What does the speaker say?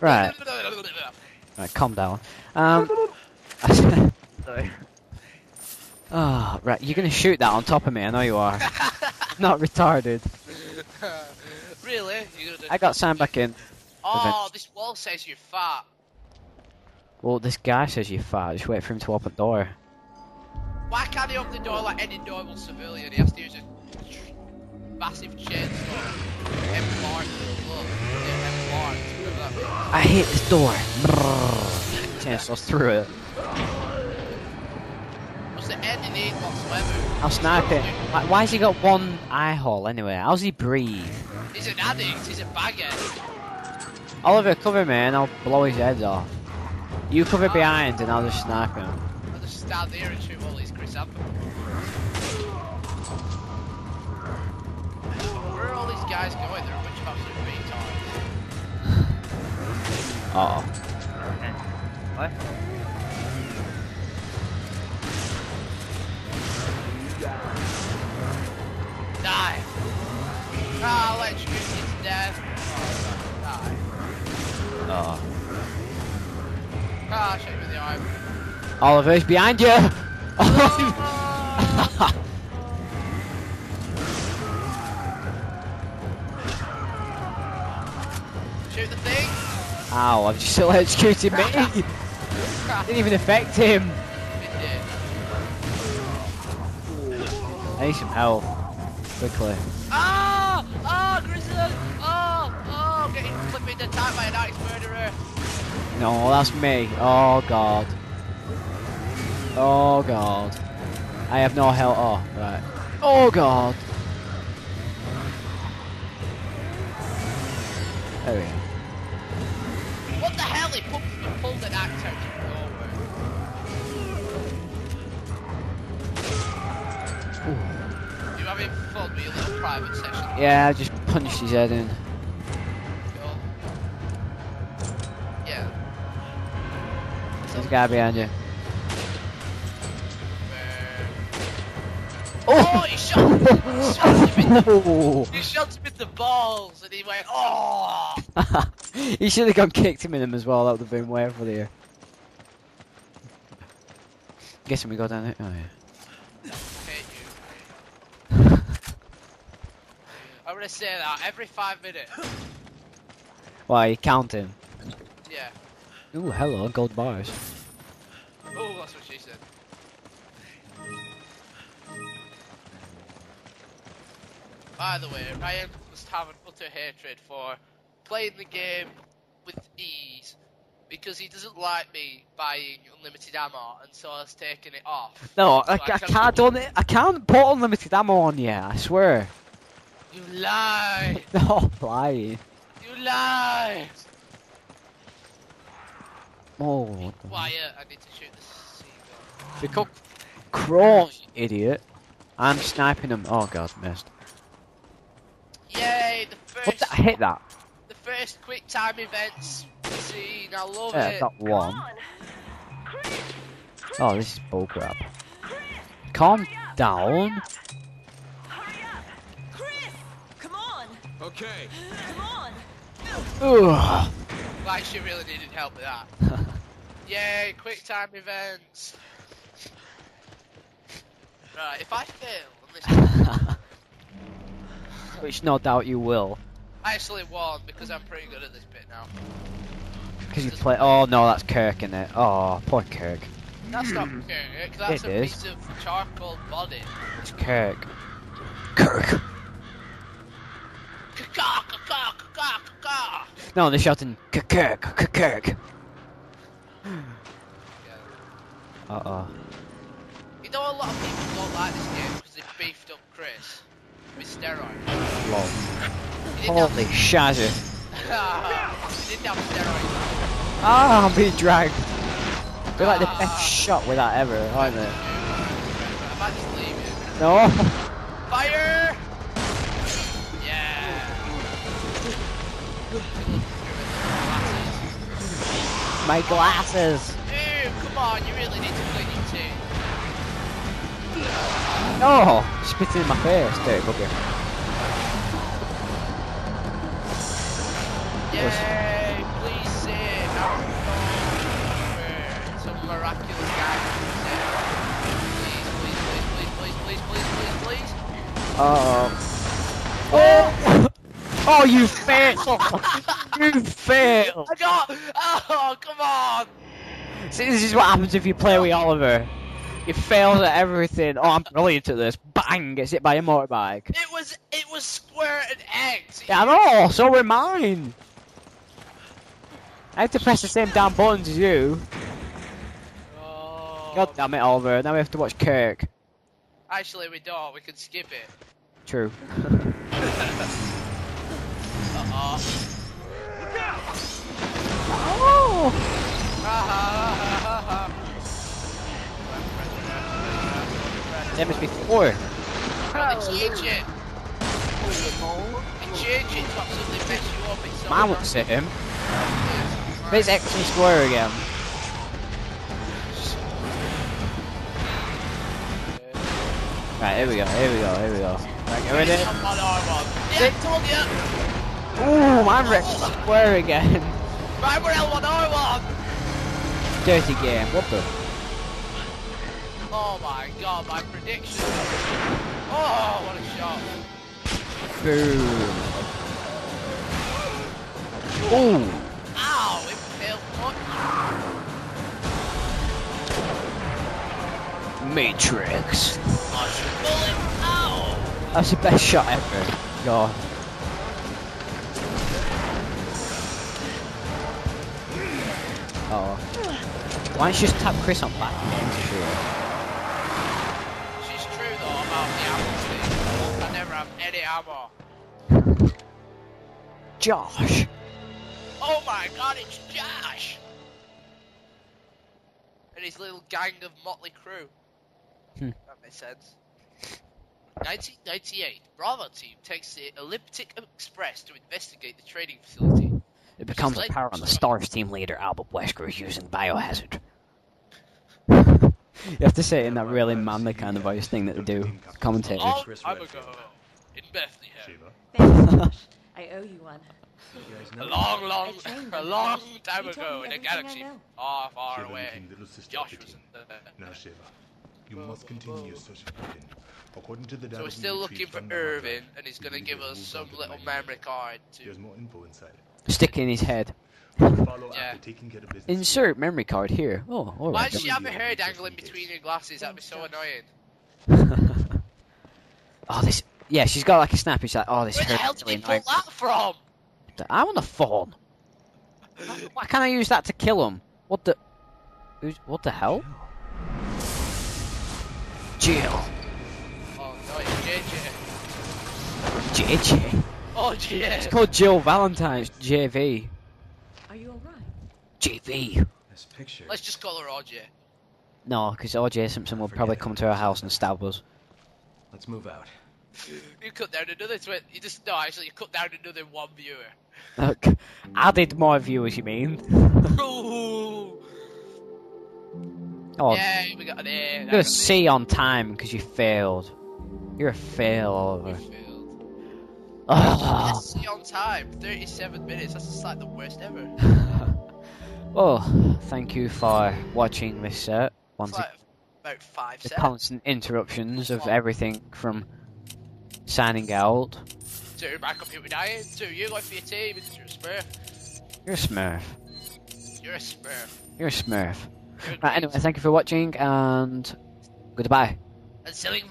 Right. Right, calm down. Um. Sorry. oh, right. You're gonna shoot that on top of me. I know you are. Not retarded. really? Gonna... I got signed back in. Oh, this wall says you're fat. Well, this guy says you're fat. Just wait for him to open the door. Why can't he open the door like any normal civilian? He has to use a massive chainsaw. M-Mark. Look. M-Mark. Whatever that means. I hit this door. Chainsaw's through it. What's the end you need whatsoever? I'll snipe it. Why, why has he got one eye hole anyway? How's he breathe? He's an addict. He's a baghead. Oliver, cover me and I'll blow his head off. You cover behind and I'll just snipe him. I'll just stand there and shoot all these chrysanthemums. Where are all these guys going? They're a bunch of absolute Uh oh. What? Die! Ah, let to death. Oh, die. Oh. Ah, shoot in the eye. Oliver, he's behind you! Shoot the thing! Ow, I've just electrocuted me! Didn't even affect him! I need some help. Quickly. Ah! Ah, Grizzly! Oh! Oh! Getting flipping attacked by an axe murderer! No, that's me. Oh god. Oh god. I have no help. Oh, right. Oh god. What the? He pulled, pulled an axe out of nowhere. You having fun with your little private session? Yeah, I just punched his head in. Cool. Yeah. There's a guy behind you. Oh! oh, he shot, he shot him in the, Oh! he shot him the balls and he went, oh! he should have gone kicked him in him as well. That would have been way funnier. Guessing we go down there. Oh yeah. hate you. I'm gonna say that every five minutes. Why? You count him. Yeah. Ooh, hello, gold bars. By the way, Ryan must have an utter hatred for playing the game with ease because he doesn't like me buying unlimited ammo and so has taken it off. No, So I, I can't. Don't, I can't put unlimited ammo on you. I swear. You lie! No, lying. You lie! Oh, the- Quiet, I need to shoot the seagull. Pick up cross, you idiot. I'm sniping him. Oh god, missed. Yay, the What first the? I hit that. the first quick time events scene, I love Yeah, it. that one. Oh, this is bullcrap. Calm down. Hurry up! Chris! Come on! Okay. Come on! Ugh. Like she really needed help with that. Yay, quick time events. Right, if I fail on this, Which no doubt you will. I actually won because I'm pretty good at this bit now. Because you play. Oh no, that's Kirk in it. Oh, poor Kirk. That's not Kirk, that's It a is. piece of charcoal body. It's Kirk. Kirk. No, they're shouting Kirk, Kirk, Kirk. Uh oh. You know, a lot of people don't like this game because they beefed up Chris with steroids. Lol. He didn't have- Holy shazzy. he didn't have steroids. Ah, I'm being dragged. They're like the best shot with that ever, aren't they? I might just leave it. No. Fire! Yeah. My glasses. Dude, come on, you really need to clean. Oh, Spit in my face, dirty bugger. Yay! Please miraculous guy Please, please, please, please, please, please, please, please, please! Uh oh. Oh! oh, you fail! you fail! I got! Oh, come on! See, this is what happens if you play with Oliver. You fail at everything. Oh, I'm brilliant at this. Bang! Gets hit by a motorbike. It was it was square and X. Yeah, I know. So were mine. I had to press the same damn buttons as you. Oh. God damn it, Oliver. Now we have to watch Kirk. Actually, we don't. We can skip it. True. Uh-oh. Oh! Ha, ha, ha, ha, up. It's so Mine won't sit him. And square again. Right, here we go, here we go, here we go. Right, get ready. Come on, Armand. Yeah, I told you. Ooh, mine wrecked square again. Right, we're L1 R1. Dirty game, what the? Oh my god, my prediction. Oh, what a shot. Boom. Ooh. Ow, it failed much. Matrix. Ow. That's the best shot ever. God. Oh. Why don't you just tap Chris on back again any ammo. Josh. Oh my god, it's Josh! And his little gang of motley crew. Hmm. That makes sense. 1998, Bravo team takes the Ecliptic Express to investigate the trading facility. It becomes apparent when the Stars team leader Albert Wesker is using biohazard. you have to say it in that really manly kind of voice thing that they do. Commentators. Long Chris time Redfield. ago, in Bethlehem. Sheva, Thank you, Josh. I owe you one. you guys A long, long, a them. long You time told ago me in a everything I galaxy know. far, far Sheva away. became little sister Josh of the was there. Now Sheva, you must continue your search for Irving. According to the So we're we still looking retrieved for from the hard Irvin, and he's gonna believe give he us has moved some on to little Miami. memory card to. There's more info inside it. Stick in his head. Follow Yeah. after taking care of business. Insert memory card here. Oh, Why alright. does she have her hair dangling between her glasses? That'd be so annoying. oh, this. Yeah, she's got like a snap. She's like, oh, this Where the hurts hell did really he pull that from? I'm on the phone. Why can't I use that to kill him? What the? Who's, what the hell? Jill. Oh no, it's JJ. JJ. Oh JJ. It's called Jill Valentine's. JV. Are you alright? JV. This picture. Let's just call her RJ. No, because OJ Simpson will probably come to our house and stab us. Let's move out. You cut down another twin. You just no, actually, you cut down another one viewer. Look, added more viewers, you mean? Ooh. Oh, Yeah, we got an A. you're gonna C on time because you failed. You're a fail, Oliver. Ah. Let's see on time. 37 minutes. That's just like the worst ever. oh, thank you for watching this set. Once like about five the constant interruptions of everything from signing out. Two, my computer dying. Two, you going for your team because you're a smurf. You're a smurf. You're a smurf. You're a smurf. You're a Right, anyway, thank you for watching and goodbye. And selling